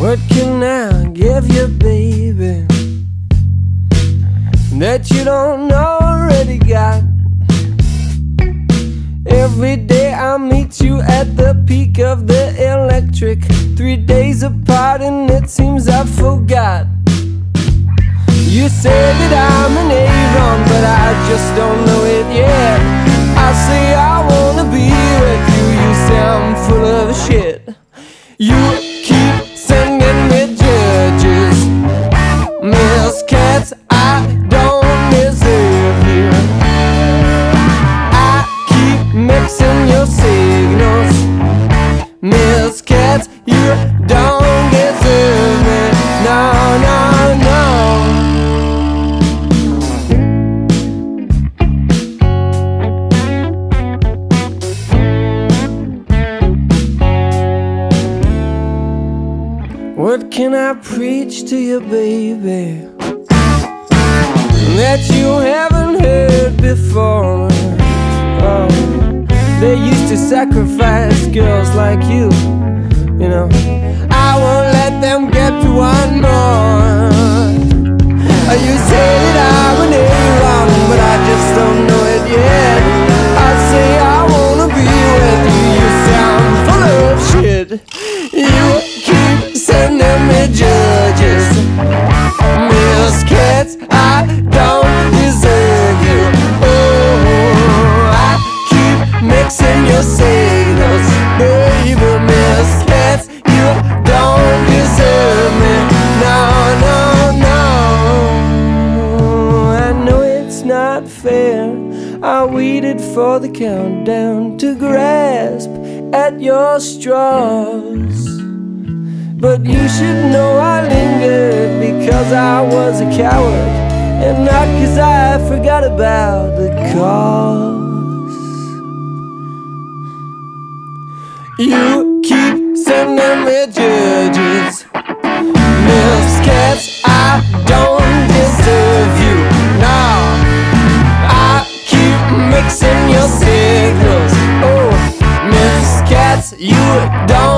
What can I give you, baby? That you don't already got. Every day I meet you at the peak of the electric. Three days apart, and it seems I forgot. You say that I'm an you don't. No, no, no. What can I preach to you, baby? That you haven't heard before. Oh, they used to sacrifice girls like you. You know, I won't let them get to one more. You say that I'm an eiron, but I just don't know it yet. I say I wanna be with you, you sound full of shit. You keep sending me judges, Miss Katz, I don't deserve you. Oh, I keep mixing your signals, I waited for the countdown to grasp at your straws. But you should know I lingered because I was a coward and not because I forgot about the cause. You keep sending me mixing your signals. Oh, Miss Katz, you don't